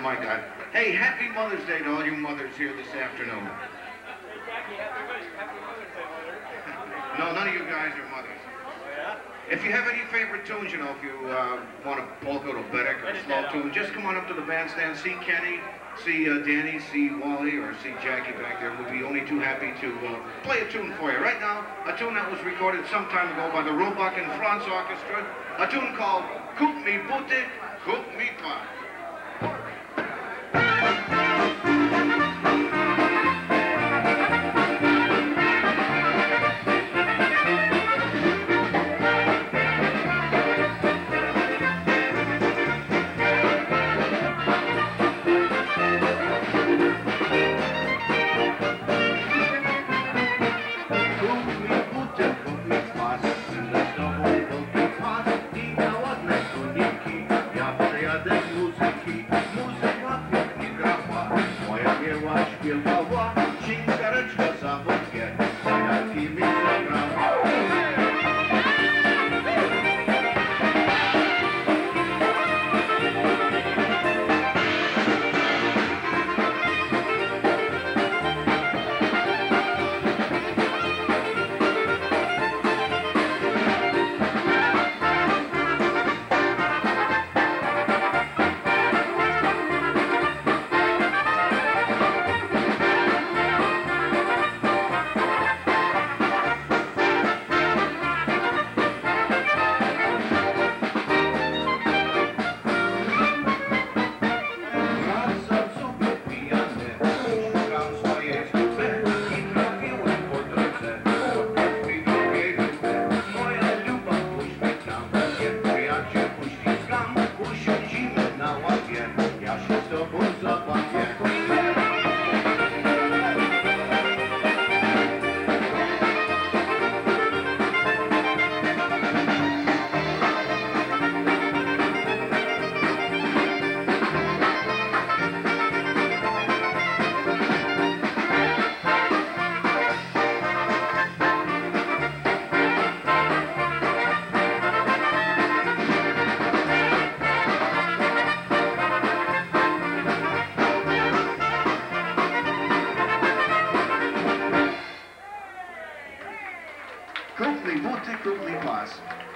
difference when you put the mic on. Hey, happy Mother's Day to all you mothers here this afternoon. No, none of you guys are mothers. If you have any favorite tunes, you know, if you uh, want a polka or Bedek or a slow tune, just come on up to the bandstand, see Kenny, see uh, Danny, see Wally, or see Jackie back there. We'll be only too happy to uh, play a tune for you. Right now, a tune that was recorded some time ago by the Roebuck and Franz Orchestra, a tune called Koop Me Booty,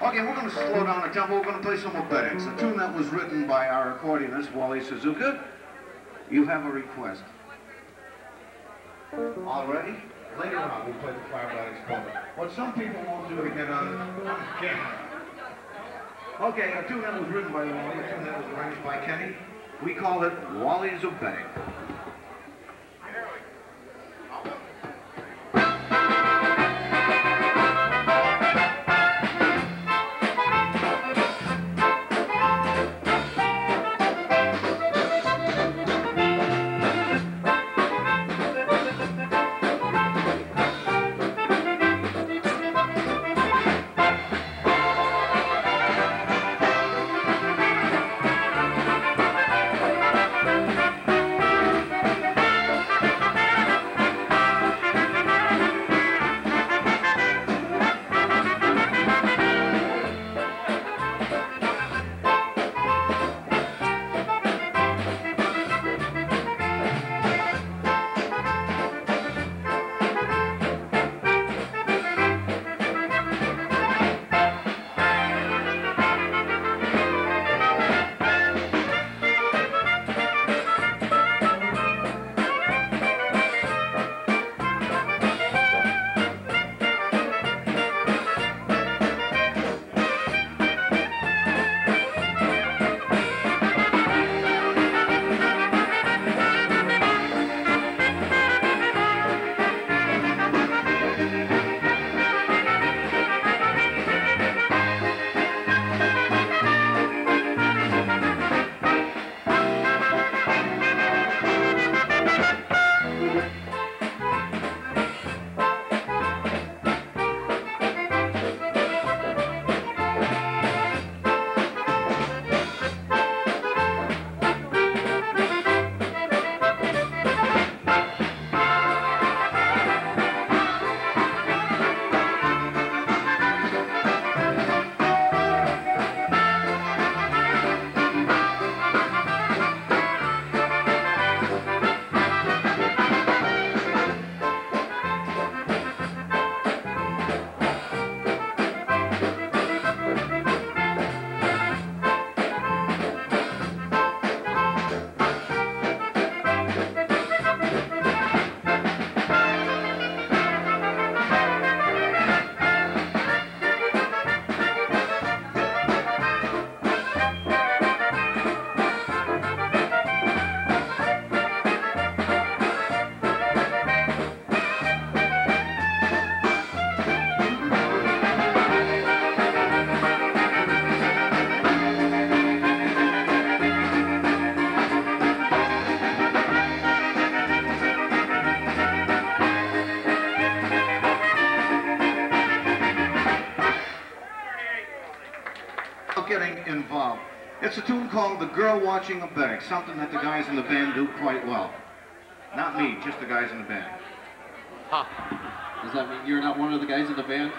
Okay, we're going to slow down the tempo. We're going to play some Obereks, a tune that was written by our accordionist, Wally Suzuka. You have a request. All ready? Later on, we'll play the Five Polka. what some people won't do to get on camera. Okay, a tune that was written by Wally, a tune that was arranged by Kenny. We call it Wally's of It's a tune called The Girl Watching a Betting, something that the guys in the band do quite well. Not me, just the guys in the band. Huh. Does that mean you're not one of the guys in the band?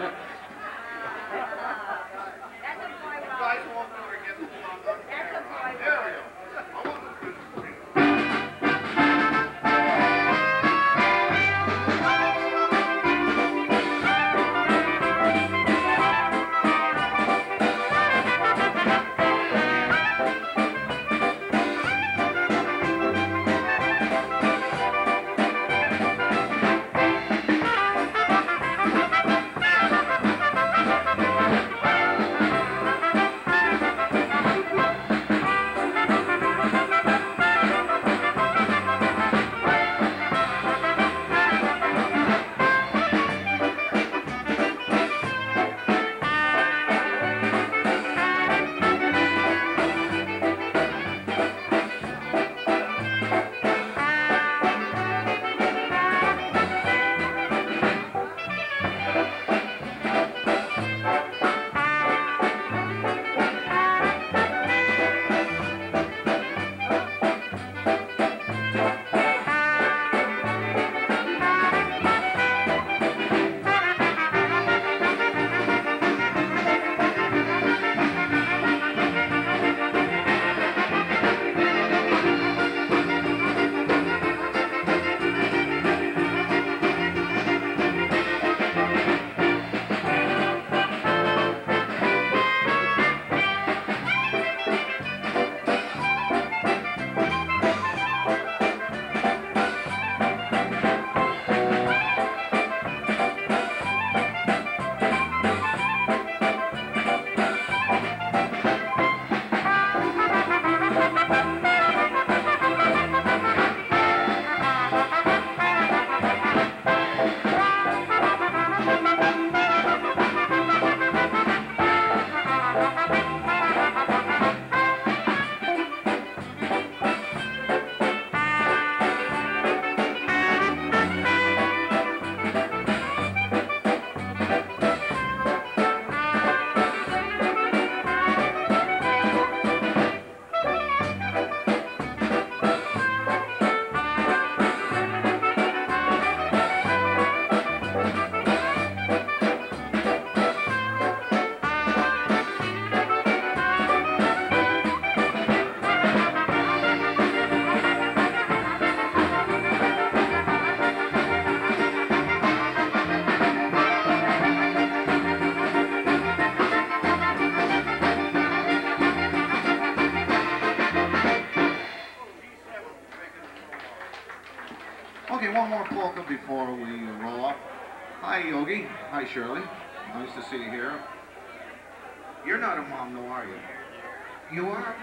before we roll off. Hi, Yogi. Hi, Shirley. Nice to see you here. You're not a mom, though, are you? You are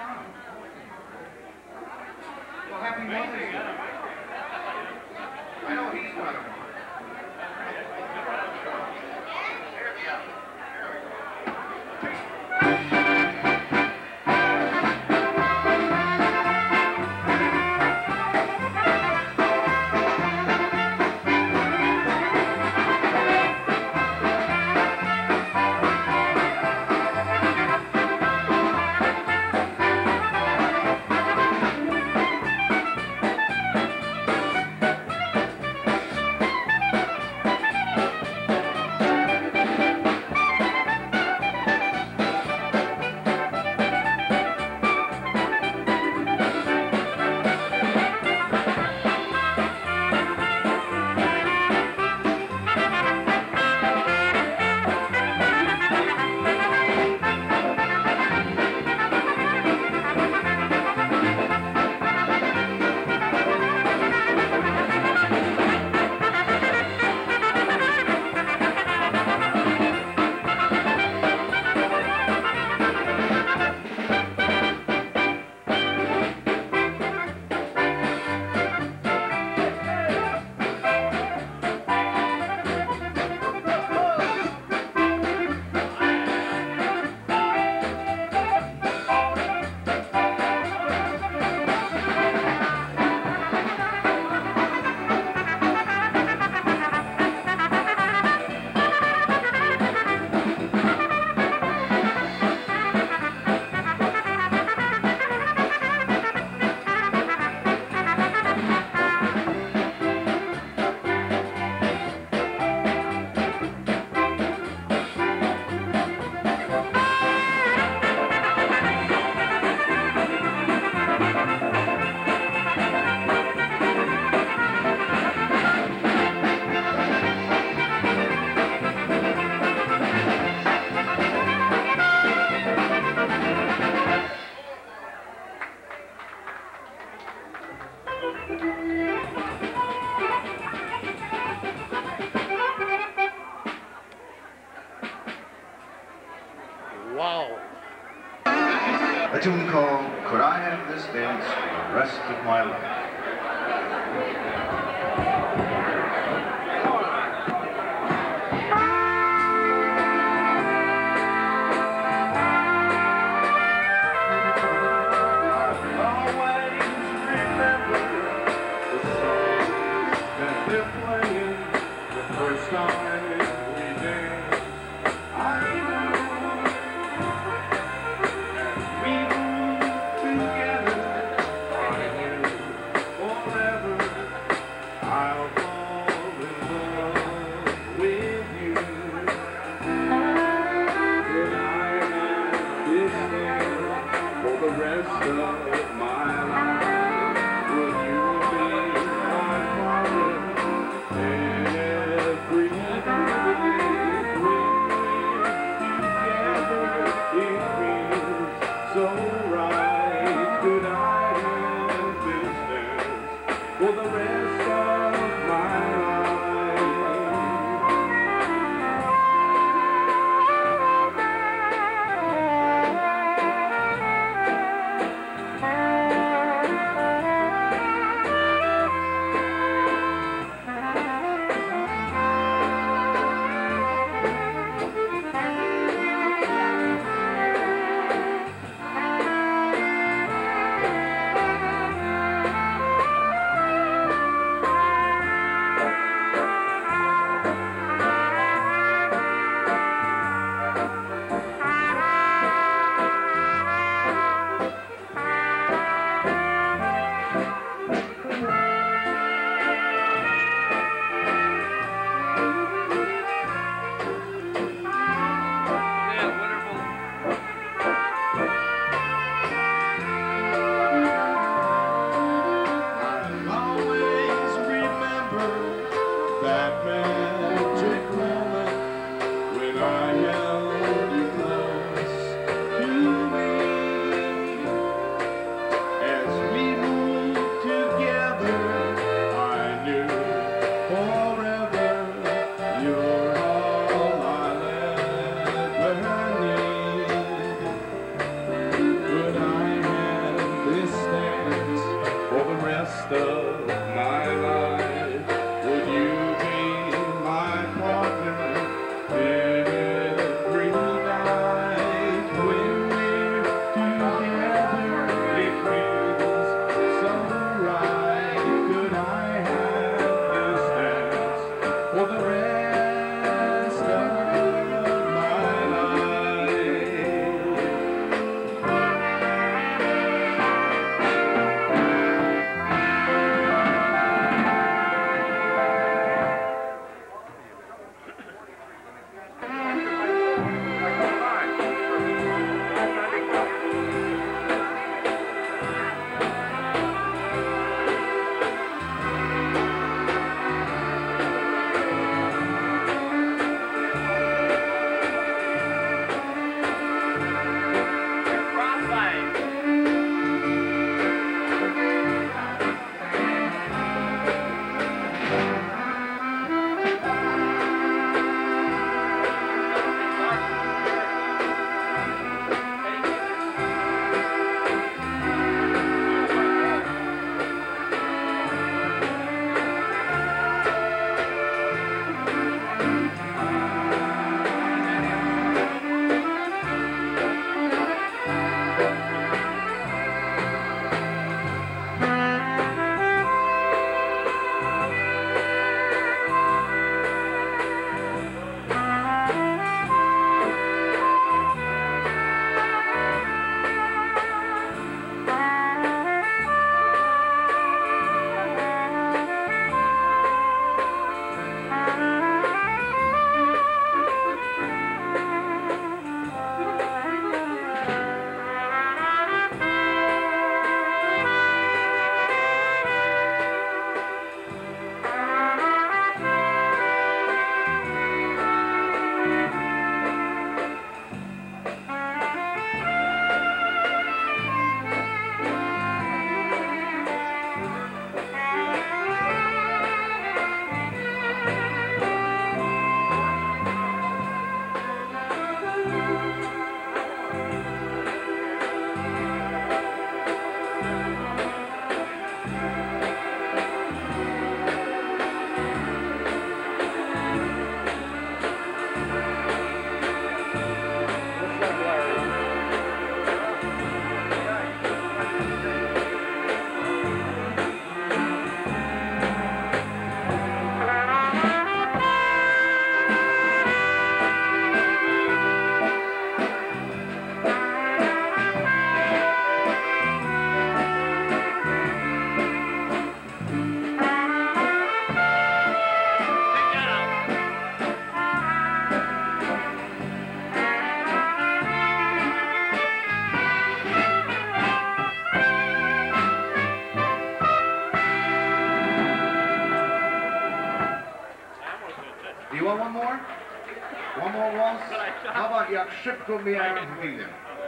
Jak szybko mijają chwile?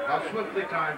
How swiftly time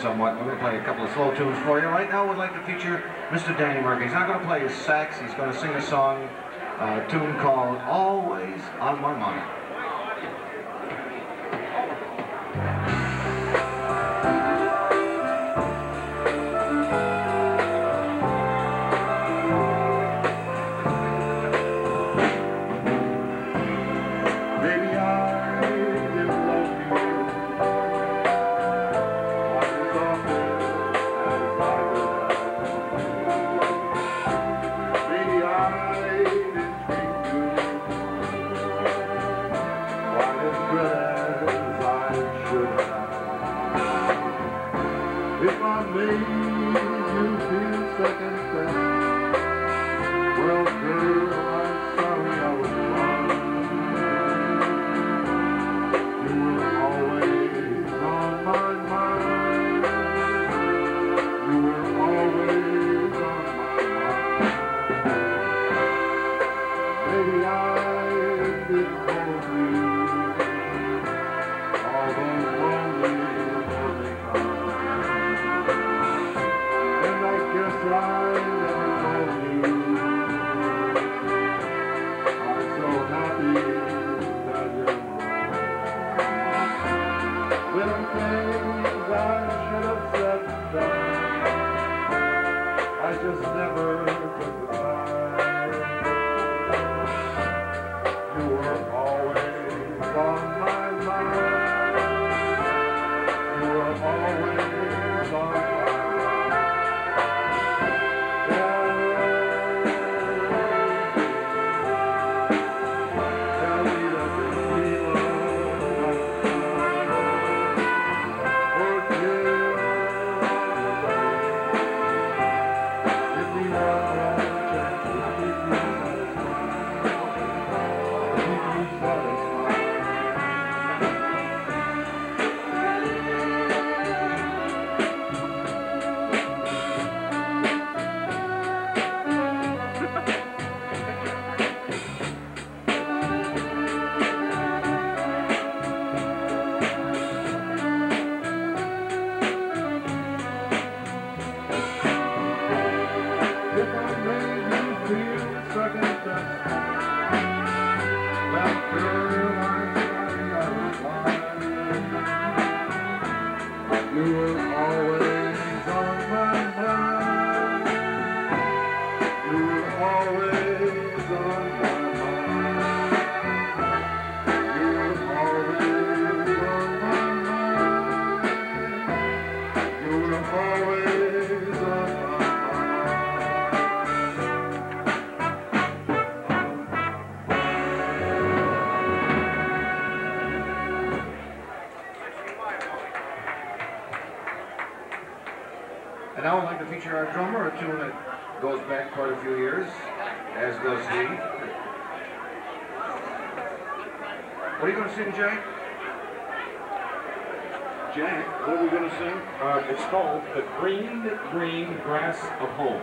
somewhat. We're going to play a couple of slow tunes for you. Right now, we'd like to feature Mr. Danny Murphy. He's not going to play his sax. He's going to sing a song, a tune called Always On My Mind. our drummer, a tune that goes back quite a few years, as does he. What are you going to sing, Jack? Jack, what are we going to sing? Uh, it's called The Green, Green Grass of Home.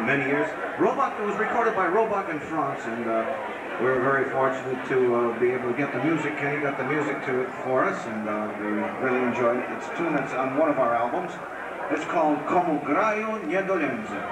Back many years. Robot, it was recorded by Robot in France, and uh, we were very fortunate to uh, be able to get the music. Kenny got the music to it for us, and uh, we really enjoyed it. It's a tune that's on one of our albums. It's called Como Graio Niedolenza.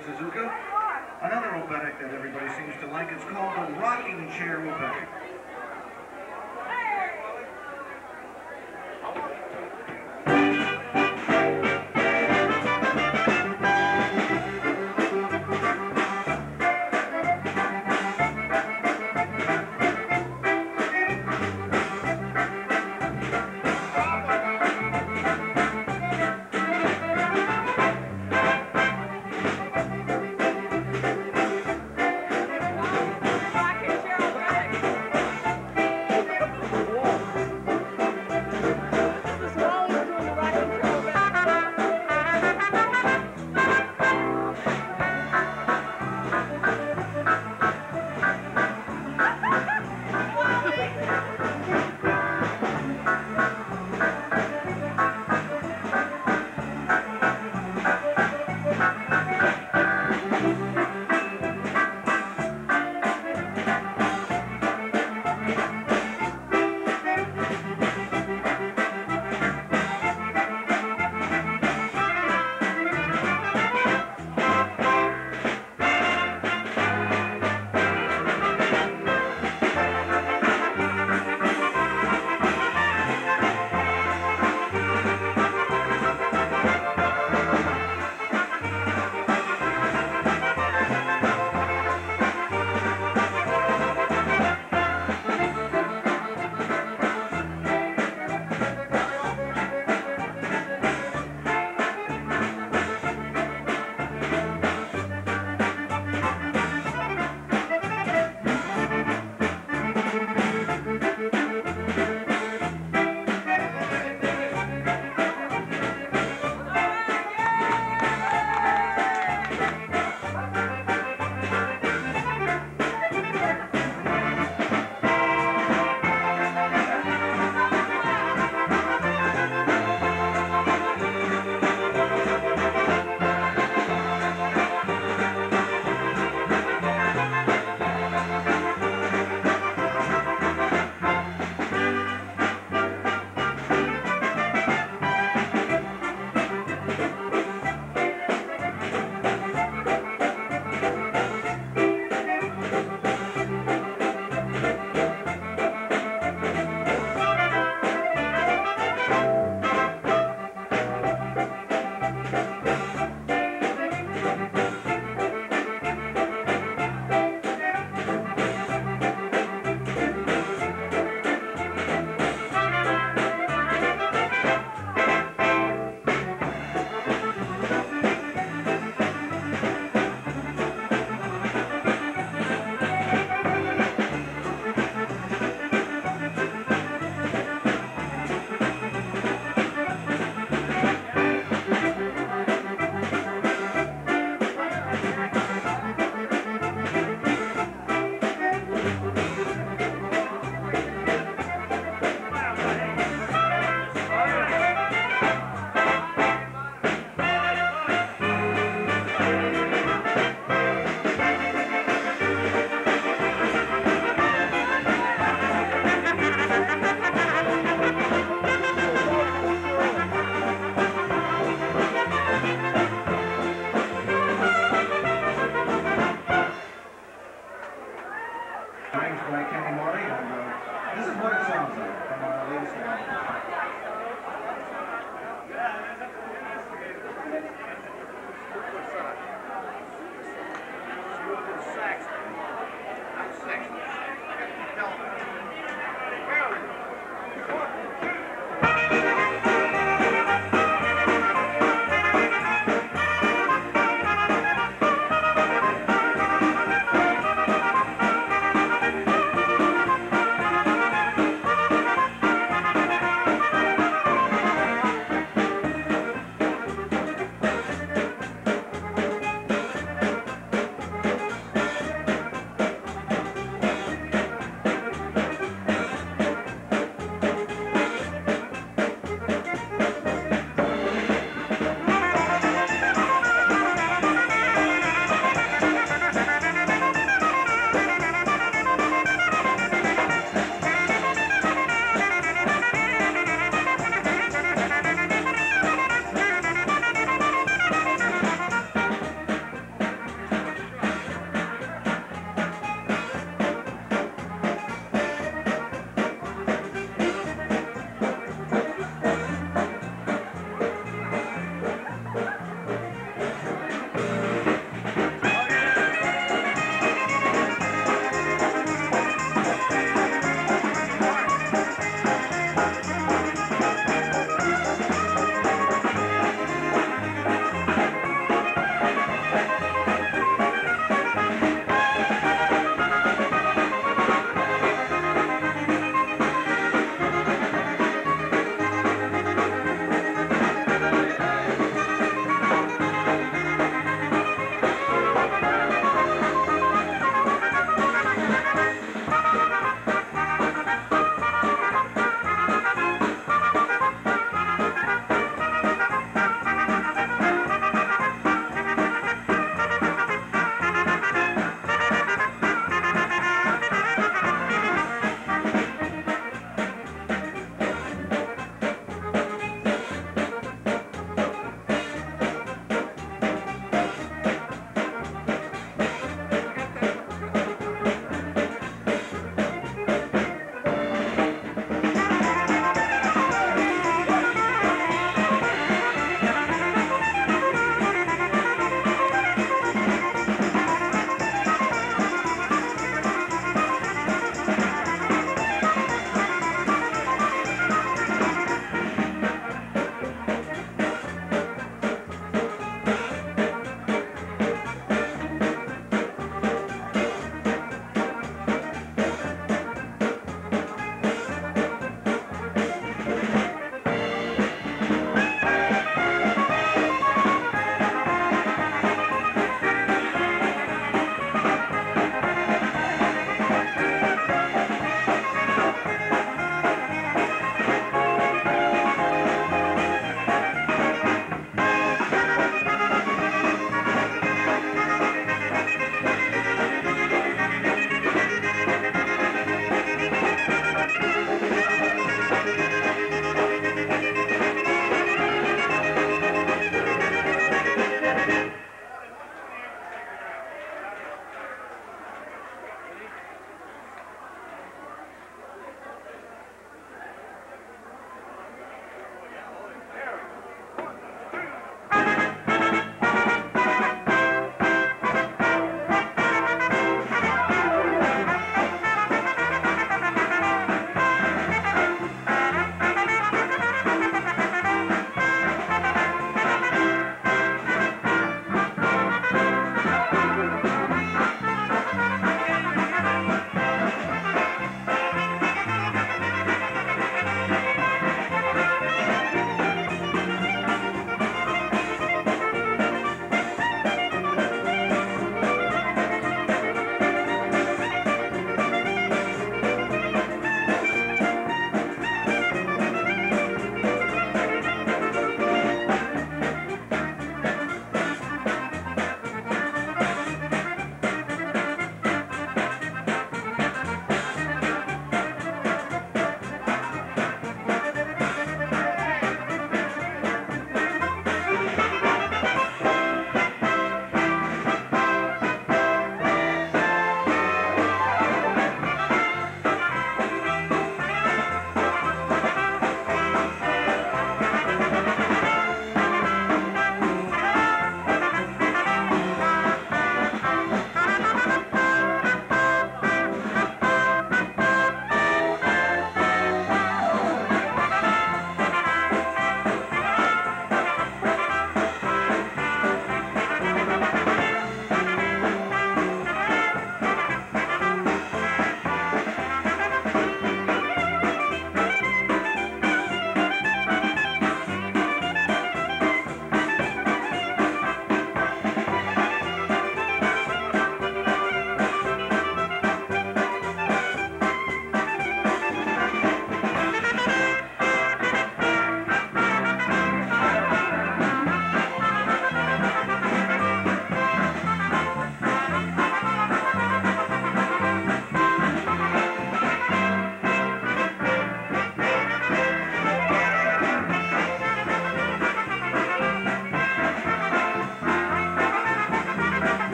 Suzuka. Another oberek that everybody seems to like. It's called the Rocking Chair Oberek.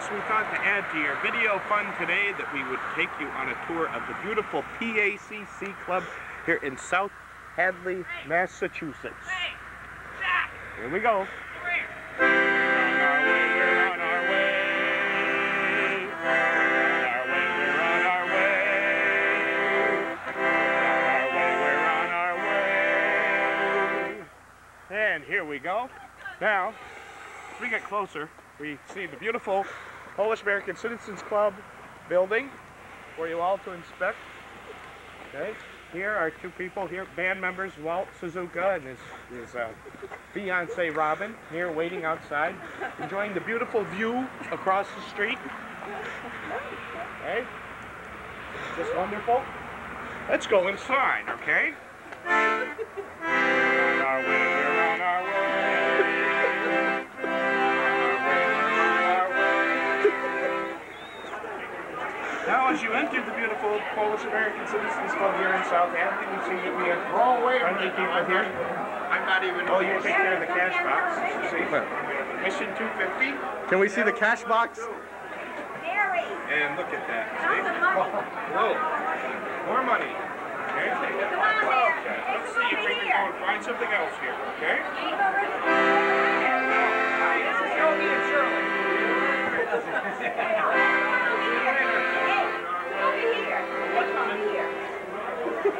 Folks, we thought to add to your video fun today that we would take you on a tour of the beautiful PACC Club here in South Hadley, Massachusetts. Here we go. We're on our way, we're on our way. On our way, we're on our way. On our way, we're on our way. And here we go. Now, as we get closer, we see the beautiful Polish American Citizens Club building for you all to inspect. Okay, here are two people here, band members, Walt Suzuka and his, his uh, fiance Robin, here waiting outside, enjoying the beautiful view across the street. Okay, just wonderful. Let's go inside, okay? Now, as you enter the beautiful Polish American Citizens Club here in Southampton, you see that we have friendly people here. I'm not even. Oh, you take care of the cash box. You see? Mission 250. Can we see the cash box? And look at that. See? Whoa. More money. Okay. Let's see if we can go and find something else here. Okay. Oh, what do we have More,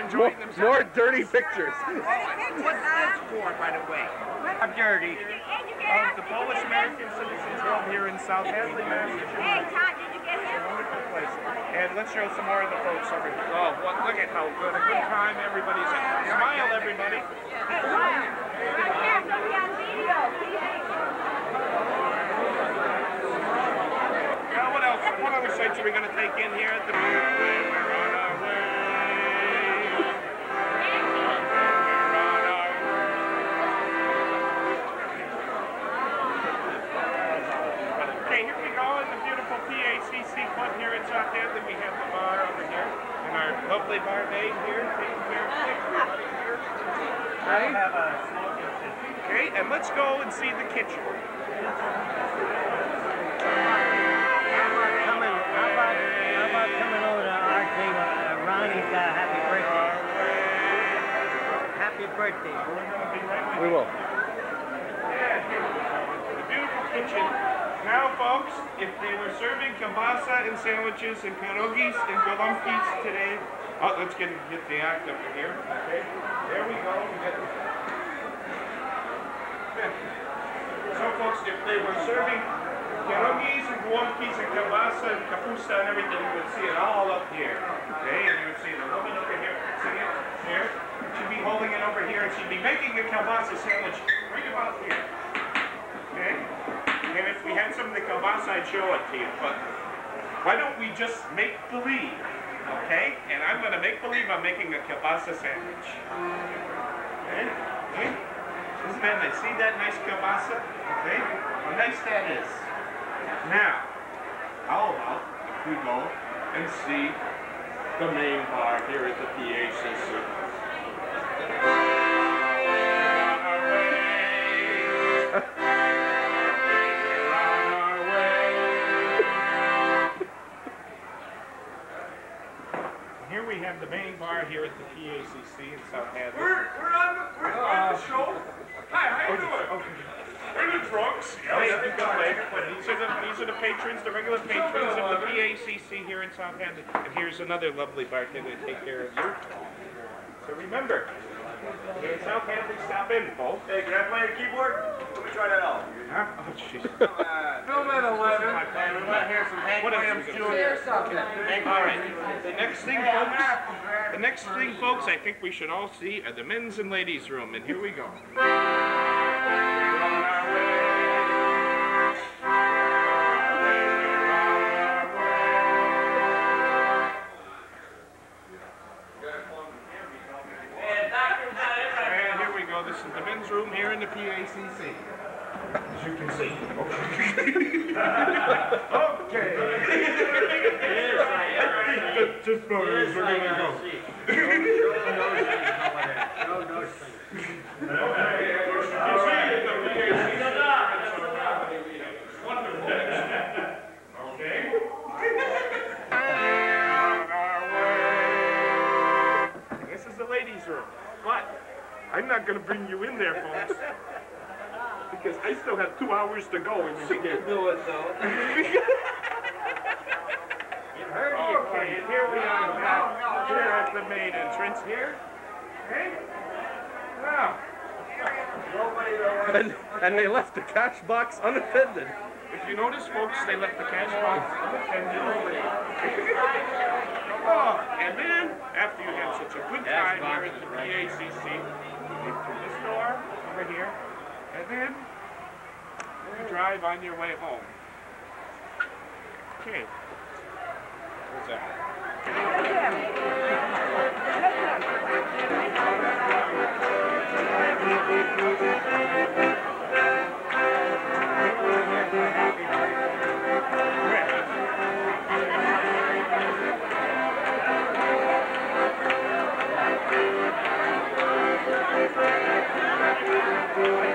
enjoying themselves. more dirty pictures. What's this for, by the way? I'm dirty. Of the Polish American Citizens Club here in South Hadley, Massachusetts. Hey, Todd, did you Wonderful place. And let's show some more of the folks over here. Oh, well, look at how good a good time everybody's having. Smile, everybody. Now, what else? What other sights are we going to take in here at the? We're on our way. We're on our Okay, here we go in the beautiful PACC club here in Southampton. We have the bar over here, and our lovely barmaid here taking care of everybody here. Okay. Okay, and let's go and see the kitchen. Happy birthday. We will. The beautiful kitchen. Now, folks, if they were serving kielbasa and sandwiches and pierogies and golomkis today, oh, let's get get the act up here. Okay, there we go. We So, folks, if they were serving pierogies and golomkis and kielbasa and kapusta and everything, you would see it all up here. Okay, and you would see the woman over here, see it here. Holding it over here, and she'd be making a kielbasa sandwich right about here. Okay? And if we had some of the kielbasa, I'd show it to you. But why don't we just make believe? Okay? And I'm going to make believe I'm making a kielbasa sandwich. Okay? Okay? Isn't? See that nice kielbasa? Okay? How nice that is. Now, how about if we go and see the main bar here at the our way. Here we have the main bar here at the PACC in South Hadley. We're, we're on the, we're on the show. Hi, how you doing? Oh, we're the drunks. You got later, but these are the these are the patrons, the regular patrons of the PACC here in South Hadley. And here's another lovely bartender to take care of you. So remember, here in South Hadley, stop in, folks. Oh. Hey, can I play the keyboard? Let me try that out. Huh? Oh, jeez. Film at 11. Hey, we want to hear some Hank What else Williams we gonna Jr. something. All right. The next thing, folks. The next thing, folks, I think we should all see are the men's and ladies' room, and here we go. In the PACC. As you can see. okay. just, just photos. We're gonna go. Okay? This is the ladies' room. But I'm not going to bring you in there, folks. Because I still have two hours to go when we begin. do it, though. you heard Okay, and here we are back here at the main entrance here. Okay? Now, And, and they left the cash box unattended. if you notice, folks, they left the cash box unattended. oh, and then, after you have such a good time here at the PACC, you go through this door over here, and then you drive on your way home. Okay. What's that? But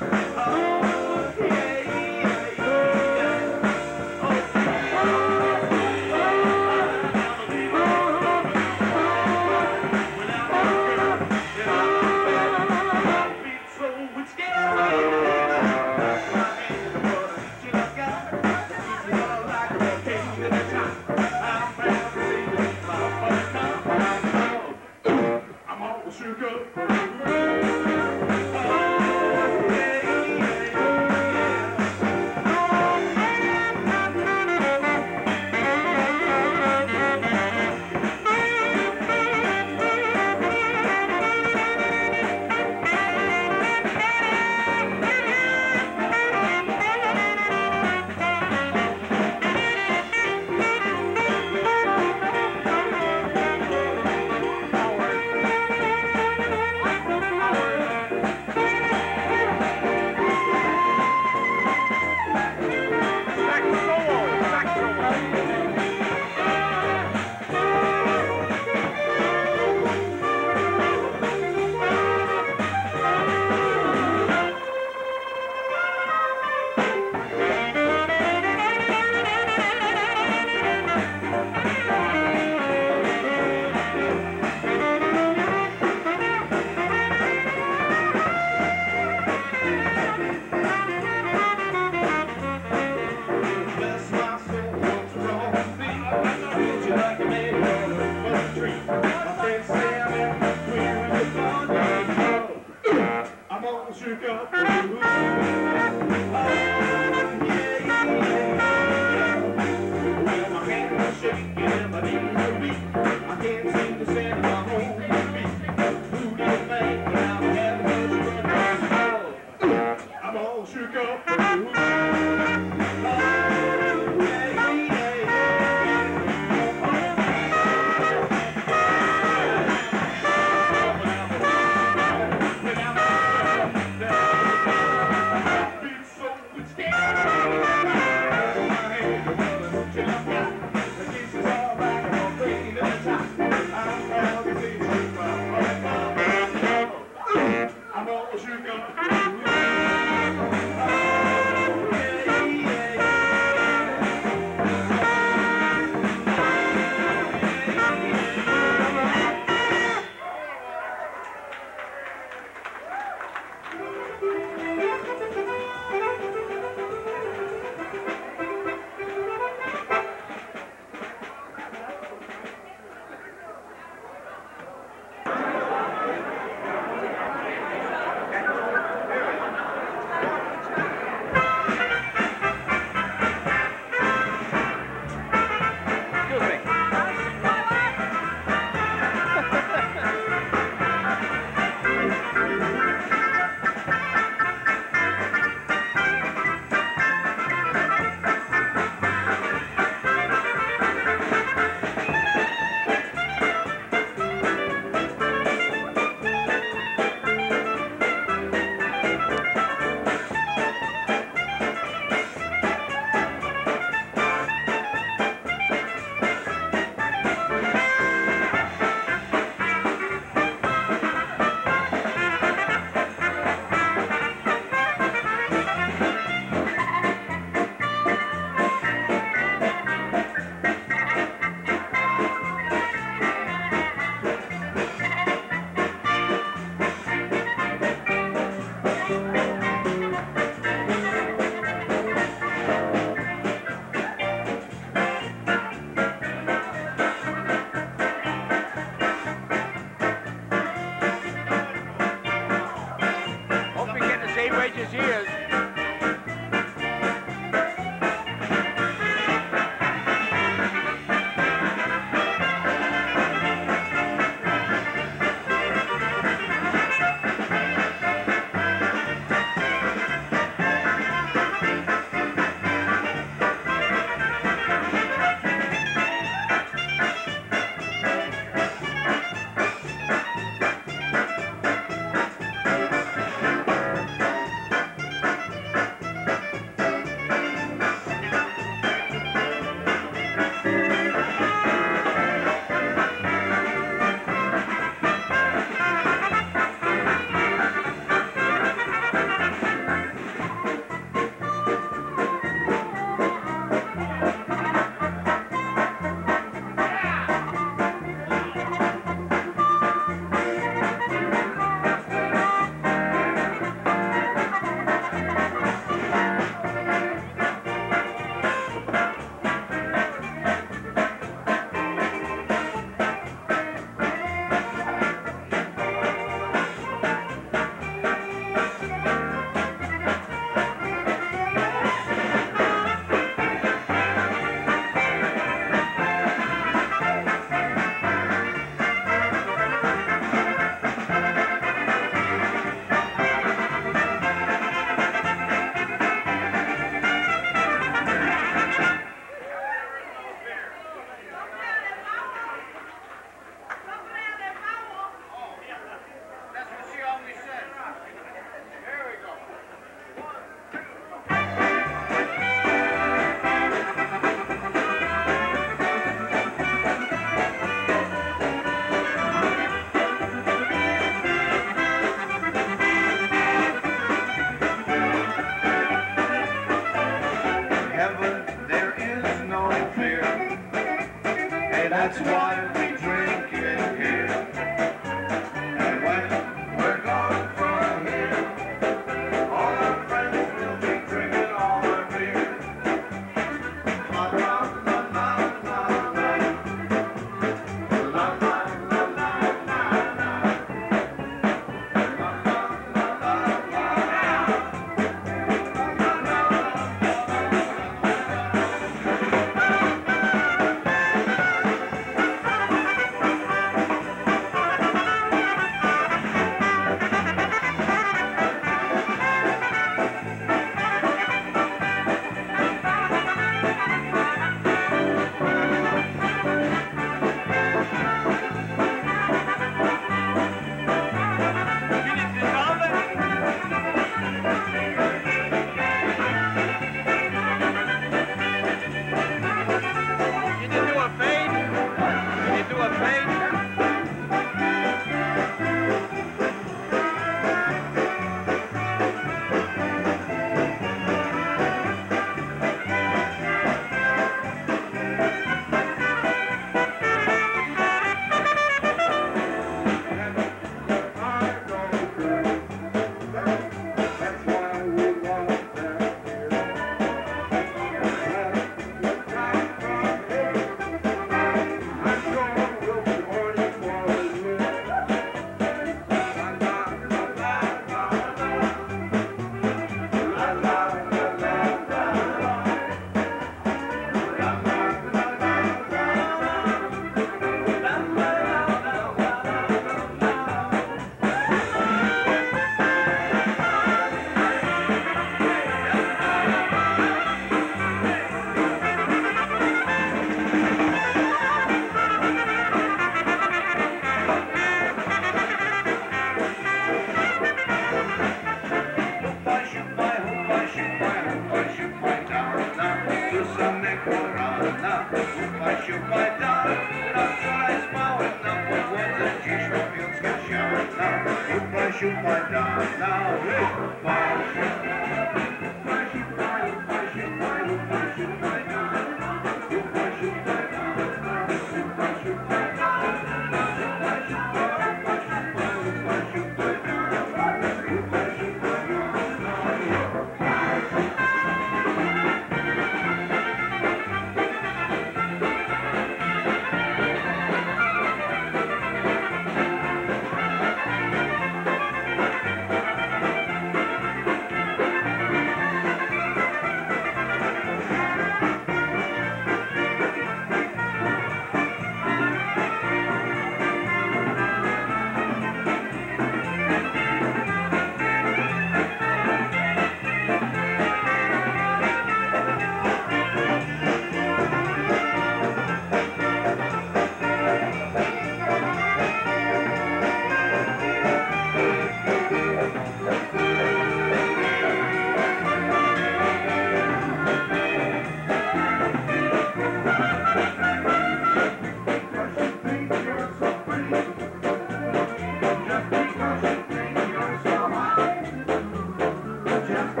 To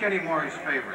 Kenny Murray's favorites.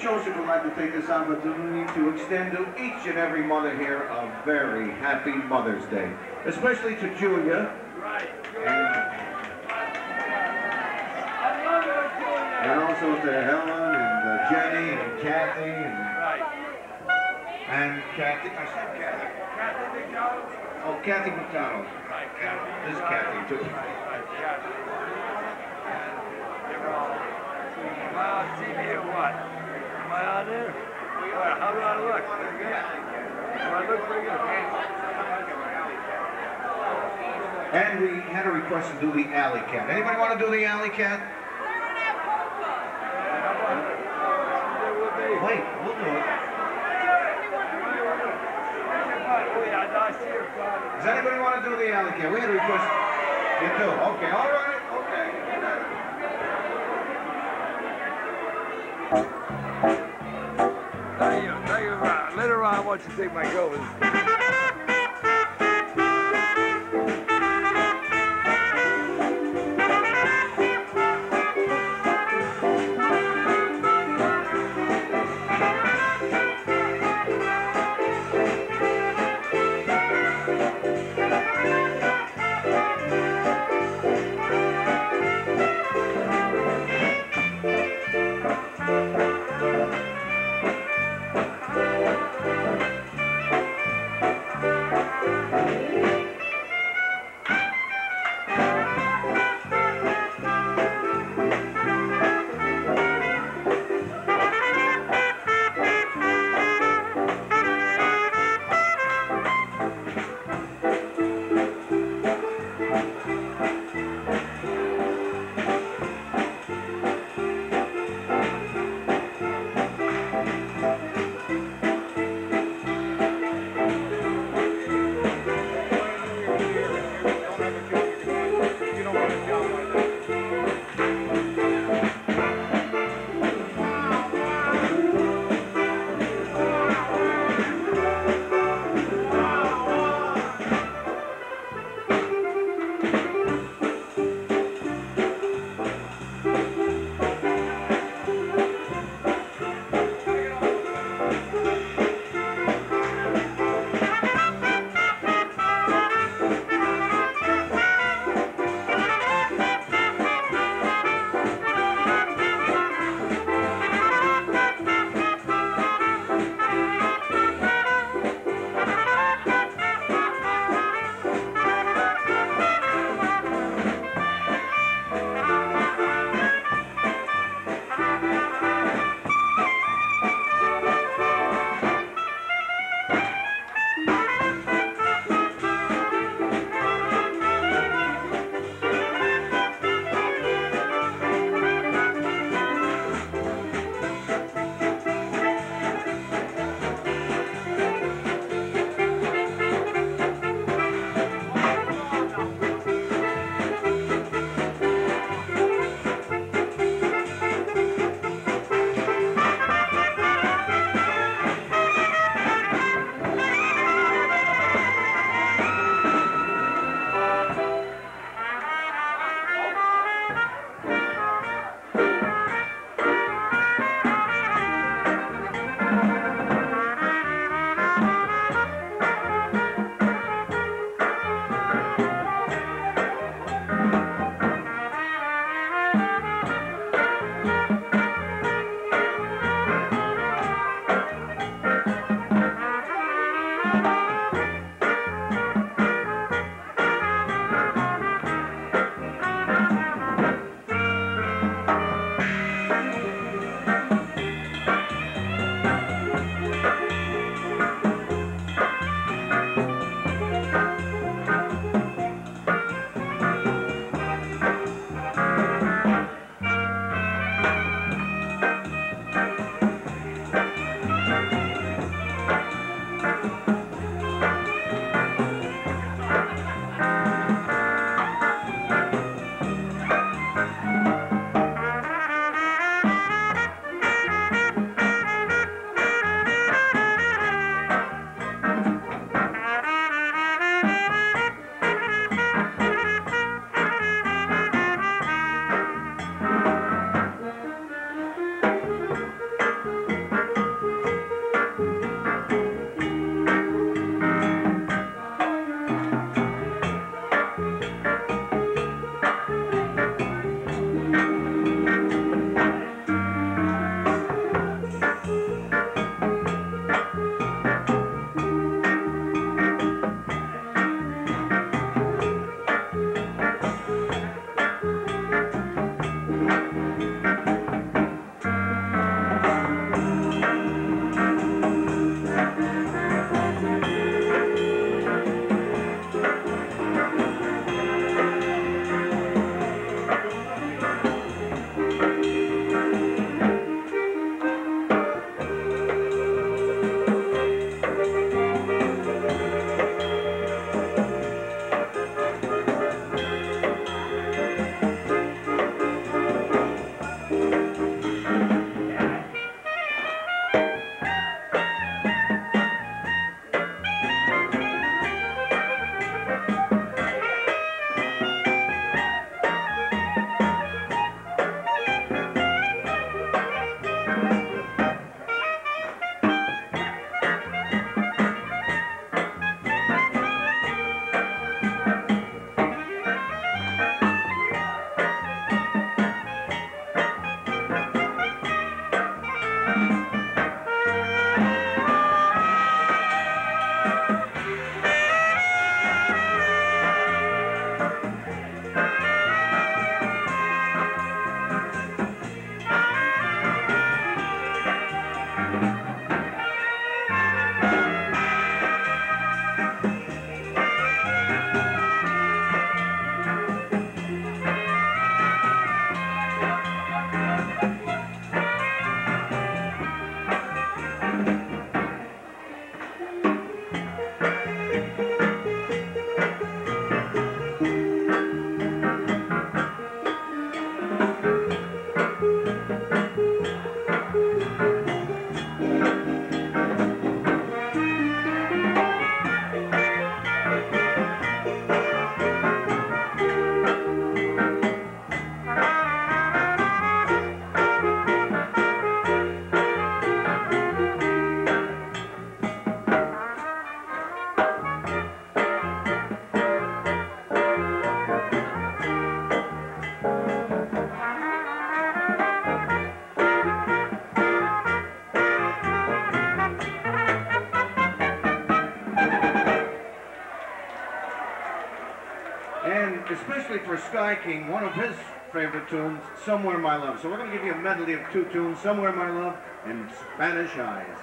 To take this opportunity to extend to each and every mother here a very happy Mother's Day, especially to Julia. Right. And also to Helen and uh, Jenny and Kathy and and Kathy. I said Kathy. Kathy McDonald. Oh, Kathy McDonald. Right, Kathy. This is Kathy too. Right, Kathy. Am I on TV or what? There? How do I look? Do I look pretty good? And we had a request to do the alley cat. Anybody want to do the alley cat? Wait, we'll do it. Does anybody want to do the alley cat? We had a request. You do? Okay, all right, Want you take my goat. Thank especially for Sky King, one of his favorite tunes, Somewhere My Love. So we're going to give you a medley of two tunes, Somewhere My Love and Spanish Eyes.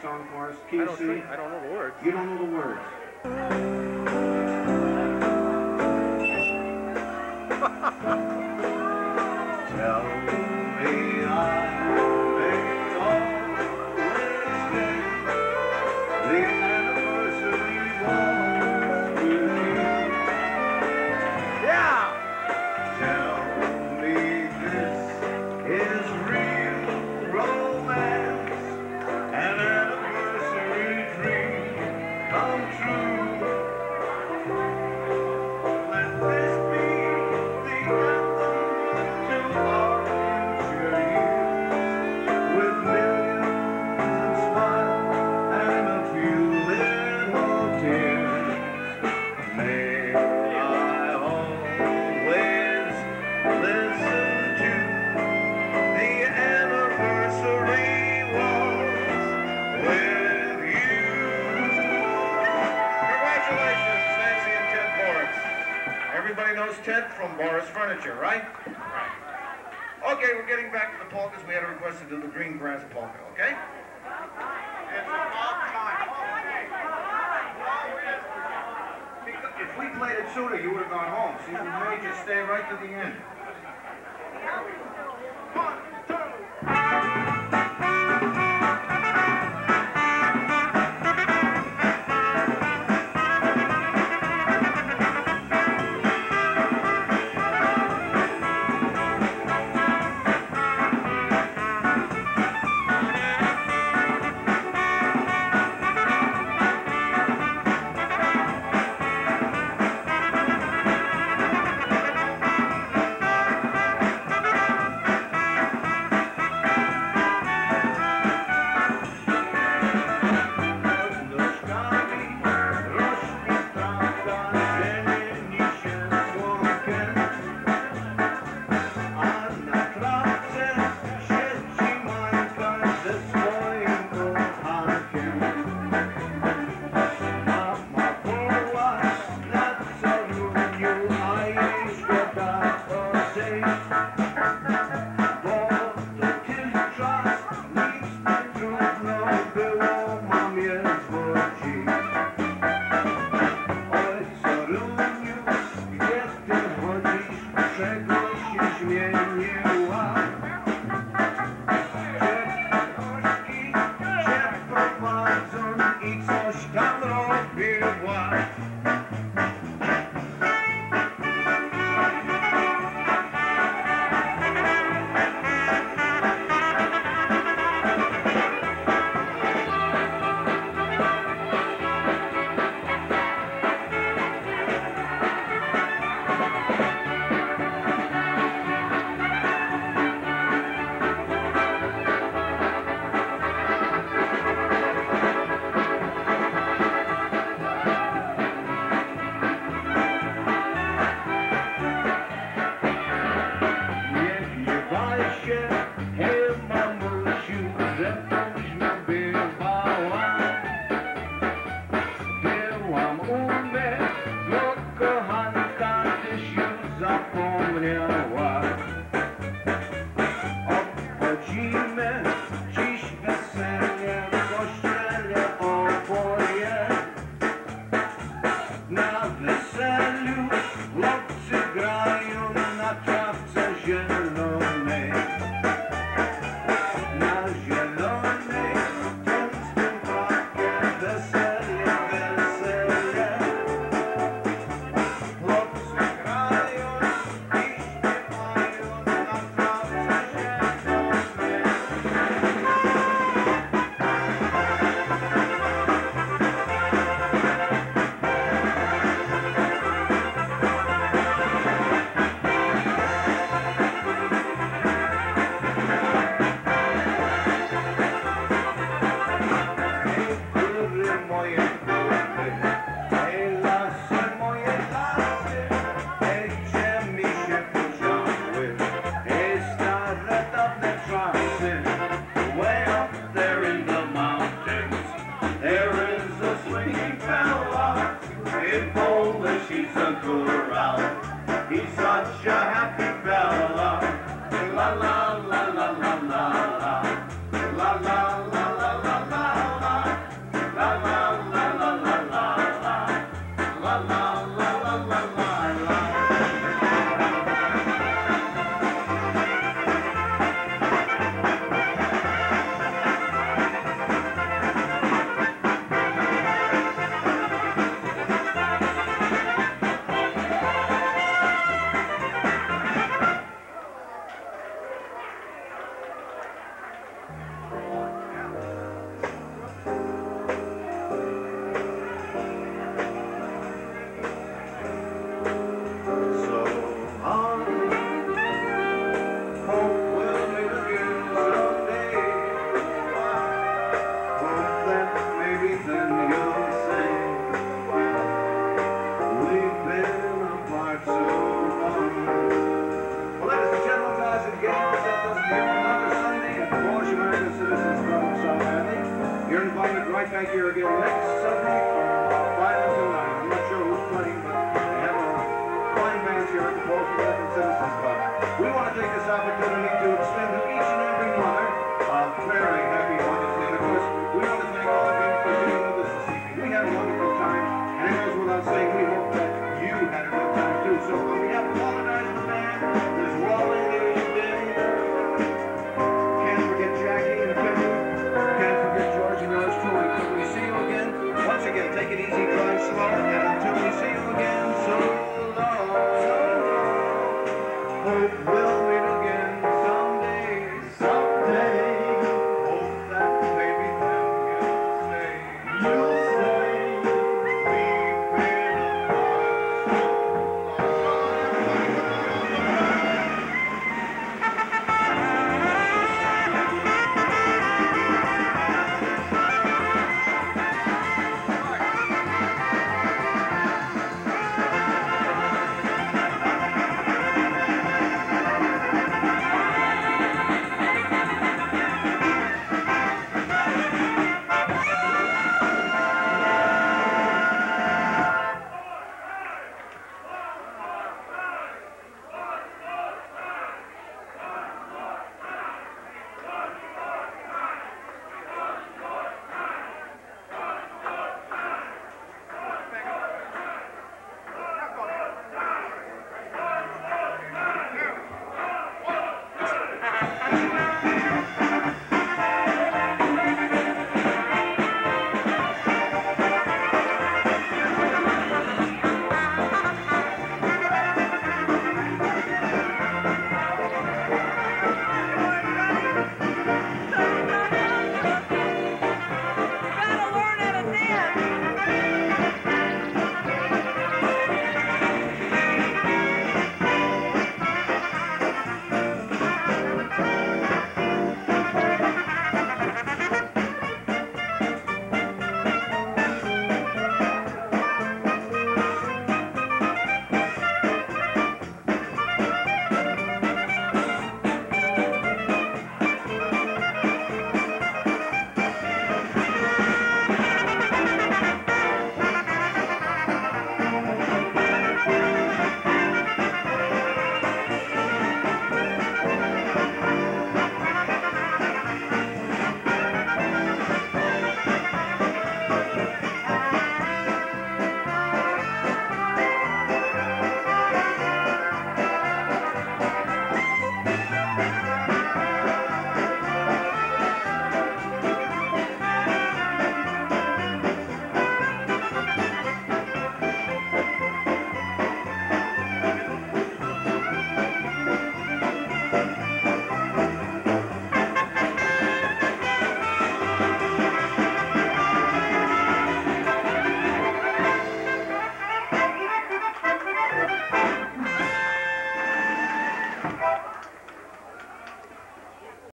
Song for us? I don't sing, I don't